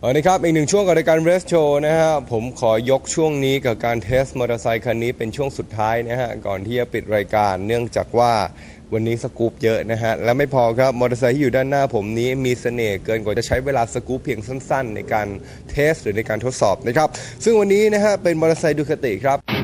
เอาละครับอีกหนึ่งช่วงกับรายการ Race Show นะฮะผมขอยกช่วงนี้กับการ test มอเตอร์ไซค์คันนี้เป็นช่วงสุดท้ายนะฮะก่อนที่จะปิดรายการ เนื่องจากว่าวันนี้สกู๊ปเยอะนะฮะและไม่พอครับมอเตอร์ไซค์ที่อยู่ด้านหน้าผมนี้มีเสน่ห์เกินกว่าจะใช้เวลาสกู๊ปเพียงสั้น ๆ ในการ test หรือในการทดสอบนะครับซึ่งวันนี้นะฮะเป็นมอเตอร์ไซค์ Ducati ครับ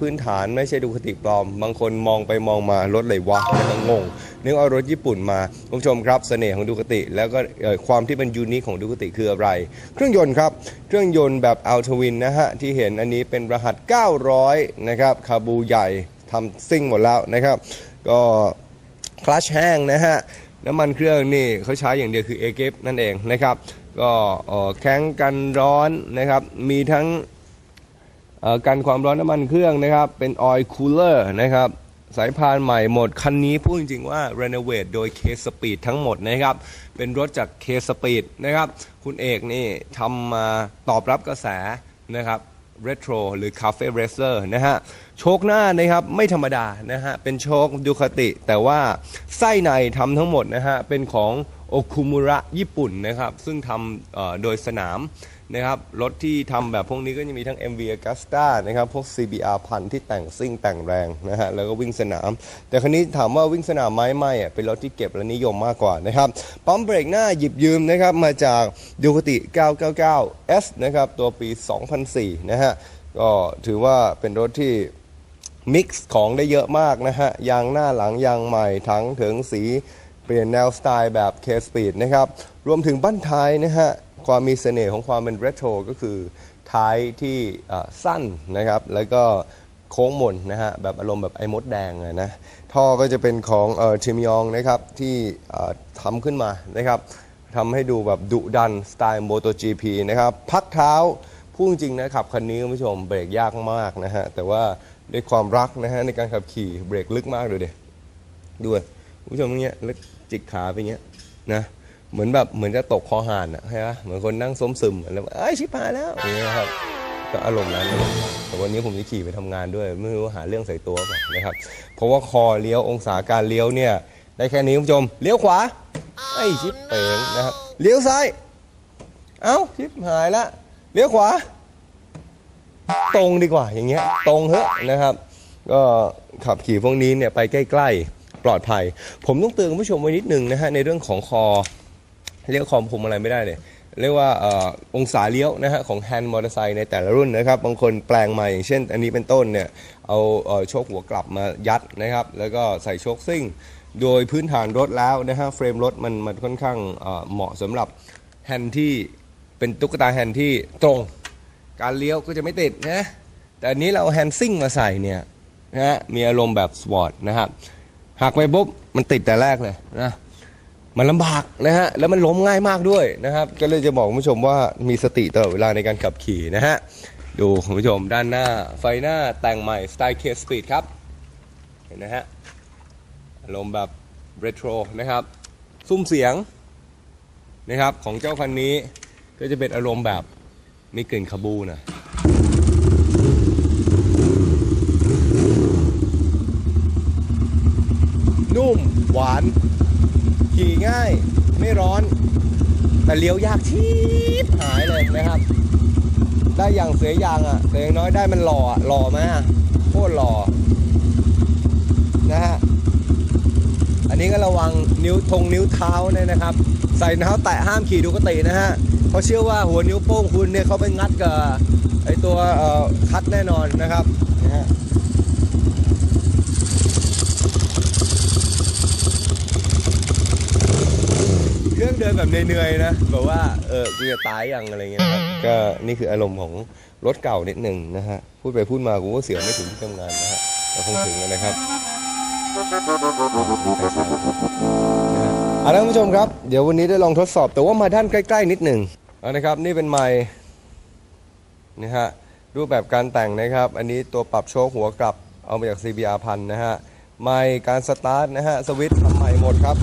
พื้นฐานไม่ใช่ดูคติปลอม บางคนมองไปมองมารถเลยวะแล้วก็งงนึกเอารถญี่ปุ่นมาคุณผู้ชมครับเสน่ห์ของดูคติ แล้วก็ความที่เป็นยูนิคของดูคติคืออะไร เครื่องยนต์ครับ เครื่องยนต์แบบอัลทวินนะฮะ ที่เห็นอันนี้เป็นรหัส 900 นะครับคาบูใหญ่ทำซิ่งหมดแล้วนะครับ ก็คลัชแห้งนะฮะน้ำมันเครื่องนี่เขาใช้อย่างเดียวคือเอเกฟนั่นเองนะครับ ก็แข็งกันร้อนนะครับ มีทั้ง กันความร้อนน้ำมันเครื่องนะครับ เป็น oil cooler นะครับ สายพานใหม่หมด คันนี้พูดจริง ๆ ว่า renovate โดย K Speed ทั้งหมดนะครับ เป็นรถจาก K Speed นะครับ คุณเอกนี่ทำมาตอบรับกระแสนะครับ Retro หรือ Cafe Racer นะฮะ โช้คหน้านะครับ ไม่ธรรมดานะฮะ เป็นโช้ค Ducati แต่ว่าไส้ในทำทั้งหมดนะฮะ เป็นของโอคุมุระญี่ปุ่นนะครับ ซึ่งทำโดยสนาม นะครับ รถที่ทำแบบพวกนี้ก็จะมีทั้ง MV Agusta นะครับ พวก CBR พันที่แต่งซิ่งแต่งแรงนะฮะ แล้วก็วิ่งสนาม แต่คันนี้ถามว่าวิ่งสนามไหมไม่อะเป็นรถที่เก็บและนิยมมากกว่านะครับ ปั๊มเบรกหน้าหยิบยืมนะครับ มาจากดูคติ 999 S นะครับ ตัวปี 2004 นะฮะ ก็ถือว่าเป็นรถที่มิกซ์ของได้เยอะมากนะฮะ ยางหน้าหลังยางใหม่ทั้งถึงสี เปลี่ยนแนวสไตล์แบบ K Speed นะครับ รวมถึงบั้นท้ายนะฮะ ความมีเสน่ห์ของความเป็นเรโทรก็คือท้ายที่สั้นนะครับ แล้วก็โค้งมนนะฮะแบบอารมณ์แบบไอ้มดแดงอะนะท่อก็จะเป็นของเออทิมยองนะครับที่ทำขึ้นมานะครับทำให้ดูแบบดุดันสไตล์ MotoGP นะครับพักเท้าพูดจริงนะครับคันนี้คุณผู้ชมเบรกยากมากนะฮะแต่ว่าด้วยความรักนะฮะในการขับขี่เบรกลึกมากเลยเด็ด้วยคุณผู้ชมอย่างเงี้ยแล้วจิกขาไปเงี้ยนะ เหมือนแบบเหมือนจะตกคอหานอะใช่ไหมเหมือนคนนั่งส้มซึมแล้วเอ้ยชิบหายแล้วอย่างเงี้ยครับก็อารมณ์นั้นแต่วันนี้ผมจะขี่ไปทำงานด้วย ไม่รู้ว่าหาเรื่องใส่ตัวเปล่านะครับ เพราะว่าคอเลี้ยวองศาการเลี้ยวเนี่ยได้แค่นี้คุณผู้ชมเลี้ยวขวาไอ้ชิบเป๋งนะครับเลี้ยวซ้ายเอ้าชิบหายละเลี้ยวขวา ตรงดีกว่าอย่างเงี้ย ตรงเถอะนะครับ ก็ขับขี่พวกนี้เนี่ยไปใกล้ ๆ ปลอดภัย ผมต้องเตือนคุณผู้ชมไว้นิดนึงนะฮะในเรื่องของคอ เรียกคอมคุมอะไรไม่ได้เลยเรียกว่าอองศาเลี้ยวนะฮะของแฮนด์มอเตอร์ไซค์ในแต่ละรุ่นนะครับบางคนแปลงม่อย่างเช่น อันนี้เป็นต้นเนี่ยเอาโช้คหัวกลับมายัดนะครับ แล้วก็ใส่โช้คซิ่ง โดยพื้นฐานรถแล้วนะฮะเฟรมรถมันมันค่อนข้างเหมาะสำหรับแฮนด์ที่เป็นตุ๊กตาแฮนด์ที่ตรง การเลี้ยวก็จะไม่ติดนะแต่อันนี้เราแฮนด์ซิ่งมาใส่เนี่ยนะฮะมีอารมณ์แบบสปอร์ตนะครับหักไปปุ๊บมันติดแต่แรกเลยนะ มันลำบากนะฮะแล้วมันล้มง่ายมากด้วยนะครับ ก็เลยจะบอกคุณผู้ชมว่ามีสติตลอดเวลาในการขับขี่นะฮะดูคุณผู้ชมด้านหน้าไฟหน้าแต่งใหม่สไตล์ K Speed ครับเห็นนะฮะอารมณ์แบบเรโทรนะครับซุ้มเสียงนะครับของเจ้าคันนี้ก็จะเป็นอารมณ์แบบมีกลิ่นคาบูนะนุ่มหวาน ขี่ง่าย ไม่ร้อน แต่เลี้ยวยากชีบหายเลยนะครับ ได้อย่างเสียอย่างอะแต่อย่างน้อยได้มันหล่ออะหล่อไหมอะโคตรหล่อนะฮะอันนี้ก็ระวังนิ้วทงนิ้วเท้าเนี่ยนะครับ ใส่เท้าแตะห้ามขี่ดูกตินะฮะเพราเชื่อว่าหัวนิ้วโป้งคุณเนี่ยเขาไปงัดกับไอตัวคัดแน่นอนนะครับนะฮะ เครื่องเดินแบบเหนื่อยๆนะแบบว่าเออกูจะตายยังอะไรเงี้ยนะครับก็นี่คืออารมณ์ของรถเก่านิดหนึ่งนะฮะพูดไปพูดมากูก็เสียไม่ถึงที่ทำงานนะฮะแต่คงถึงแล้วนะครับเอาละท่านผู้ชมครับ เดี๋ยววันนี้ได้ลองทดสอบ แต่ว่ามาด้านใกล้ๆนิดหนึ่งเอานะครับ นี่เป็นไม้นะฮะรูปแบบการแต่งนะครับ อันนี้ตัวปรับโชคหัวกลับเอามาจาก CBR พันนะฮะใหม่การสตาร์ทนะฮะสวิตช์ทำใหม่หมดครับ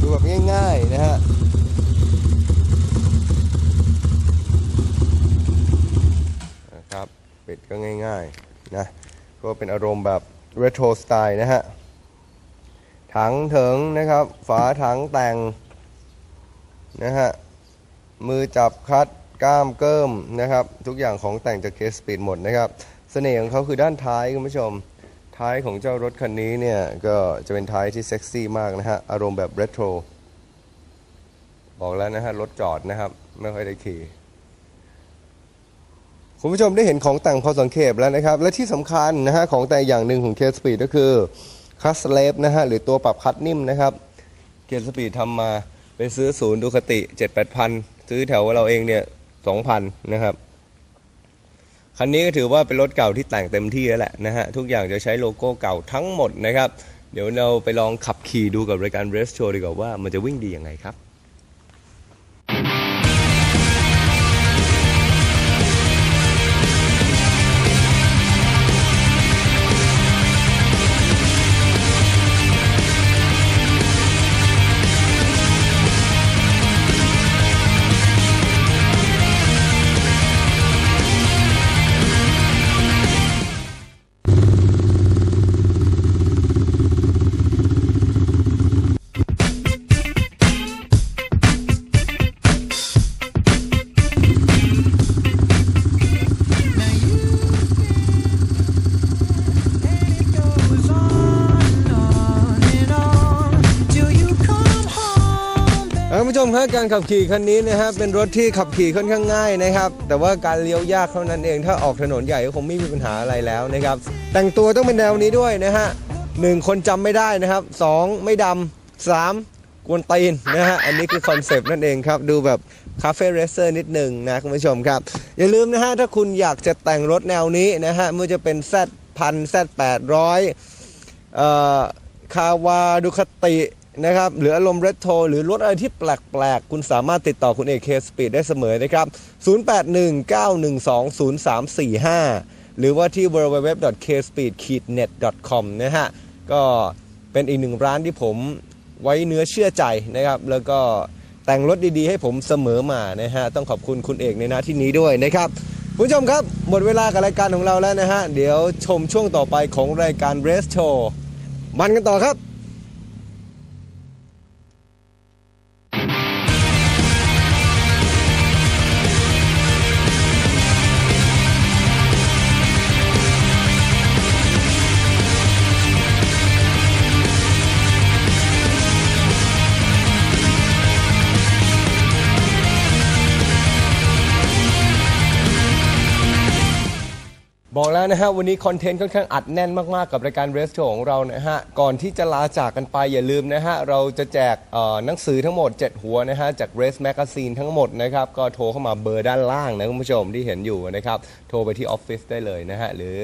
ดูแบบง่ายๆนะฮะ นะครับปิดก็ง่ายๆนะก็เป็นอารมณ์แบบเรโทรสไตล์นะฮะถังเถิงนะครับ ฝาถังแต่งนะฮะมือจับคัดก้ามเกิมนะครับ ทุกอย่างของแต่งจากเคสปีดหมดนะครับเสน่ห์ของเขาคือด้านท้ายคุณผู้ชม ท้ายของเจ้ารถคันนี้เนี่ย ก็จะเป็นท้ายที่เซ็กซี่มากนะฮะ อารมณ์แบบเรโทรบอกแล้วนะฮะ รถจอดนะครับ ไม่ค่อยได้ขี่ คุณผู้ชมได้เห็นของแต่งพอสังเขปแล้วนะครับ และที่สำคัญนะฮะของแต่งอย่างหนึ่งของ K Speed ก็คือ clutch lever นะฮะหรือตัวปรับคลัตช์นิ่มนะครับ K Speed ทำมาไปซื้อศูนย์ Ducati 7 8พันซื้อแถวเราเองเนี่ย2,000นะครับคันนี้ก็ถือว่าเป็นรถเก่าที่แต่งเต็มที่แล้วแหละนะฮะทุกอย่างจะใช้โลโก้เก่าทั้งหมดนะครับ เดี๋ยวเราไปลองขับขี่ดูกับรายการ Race Show ดีกว่าว่ามันจะวิ่งดียังไงครับ ผู้ชมครับการขับขี่คันนี้นะฮะเป็นรถที่ขับขี่ค่อนข้างง่ายนะครับ แต่ว่าการเลี้ยวยากเท่านั้นเอง ถ้าออกถนนใหญ่ก็คงไม่มีปัญหาอะไรแล้วนะครับ แต่งตัวต้องเป็นแนวนี้ด้วยนะฮะหนึ่งคนจำไม่ได้นะครับสองไม่ดำสามกวนตีนนะฮะอันนี้คือ concept นั่นเองครับ ดูแบบ cafe racer นิดหนึ่งนะคุณผู้ชมครับ อย่าลืมนะฮะถ้าคุณอยากจะแต่งรถแนวนี้นะฮะไม่ว่าจะเป็น Z พัน Z แปดร้อยเอ่อคาวา Ducati นะครับหรืออารมณ์เรโทหรือรถอะไรที่แปลกๆ คุณสามารถติดต่อคุณเอก K Speed ได้เสมอนะครับ 0819120345 หรือว่าที่ www.kspeed-net.com นะฮะ ก็เป็นอีกหนึ่งร้านที่ผมไว้เนื้อเชื่อใจนะครับ แล้วก็แต่งรถดีๆ ให้ผมเสมอมานะฮะ ต้องขอบคุณคุณเอกในหน้าที่นี้ด้วยนะครับคุณผู้ชมครับ หมดเวลากับรายการของเราแล้วนะฮะ เดี๋ยวชมช่วงต่อไปของรายการ Race Show มันกันต่อครับ บอกแล้วนะฮะ วันนี้ content ค่อนข้างอัดแน่นมาก ๆ กับรายการ Race Show ของเรานะฮะ ก่อนที่จะลาจากกันไปอย่าลืมนะฮะ เราจะแจกเอ่อหนังสือทั้งหมด 7 หัวนะฮะ จาก Race Magazine ทั้งหมดนะครับ ก็โทรเข้ามาเบอร์ด้านล่างนะคุณผู้ชมที่เห็นอยู่นะครับ โทรไปที่ออฟฟิศได้เลยนะฮะ หรือ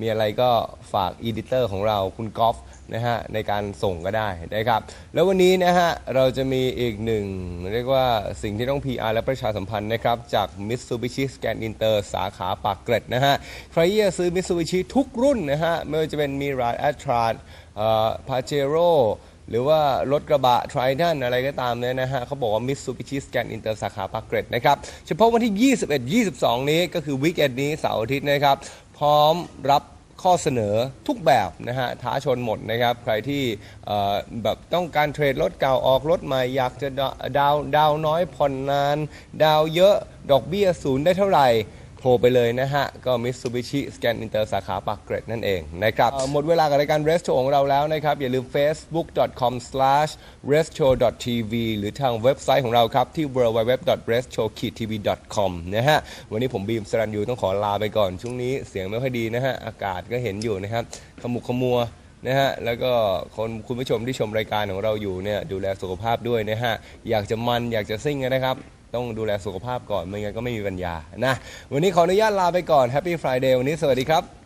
มีอะไรก็ฝาก editor ของเราคุณกอล์ฟ นะฮะในการส่งก็ได้นะครับ แล้ววันนี้นะฮะเราจะมีอีกหนึ่งเรียกว่าสิ่งที่ต้อง PR และประชาสัมพันธ์นะครับจาก Mitsubishi Scan Inter สาขาปากเกร็ดนะฮะใครที่จะซื้อ Mitsubishi ทุกรุ่นนะฮะไม่ว่าจะเป็น Mirage a t r a พาเจโร่หรือว่ารถกระบะ t r i d e n อะไรก็ตามเนี่ยนะฮะเขาบอกว่า Mitsubishi Scan Inter สาขาปากเกร็ดนะครับ เฉพาะวันที่ 21 22 นี้ก็คือวีคเอนนี้เสาร์อาทิตย์นะครับ พร้อมรับ ข้อเสนอทุกแบบนะฮะท้าชนหมดนะครับ ใครที่แบบต้องการเทรดรถเก่าออกรถใหม่อยากจะดาวดาวน้อยผ่อนนาน ดาวเยอะดอกเบี้ยศูนย์ได้เท่าไหร่ โทรไปเลยนะฮะ ก็ Mitsubishi Scan Inter สาขาปากเกร็ดนั่นเองนะครับเอ่อหมดเวลากับรายการ Rest o ของเราแล้วนะครับ อย่าลืม facebook.com/resto.tv หรือทางเว็บไซต์ของเราครับ ที่ www.restshow-tv.com นะฮะ วันนี้ผมบีมสรันยูต้องขอลาไปก่อน ช่วงนี้เสียงไม่ค่อยดีนะฮะ อากาศก็เห็นอยู่นะครับ ขมุกขมัวนะฮะ แล้วก็คนคุณผู้ชมที่ชมรายการของเราอยู่เนี่ยดูแลสุขภาพด้วยนะฮะ อยากจะมันอยากจะซิ่งนะครับ ต้องดูแลสุขภาพก่อนไม่งั้นก็ไม่มีปัญญานะวันนี้ขออนุญาตลาไปก่อนแฮปปี้ฟรายเดย์วันนี้สวัสดีครับ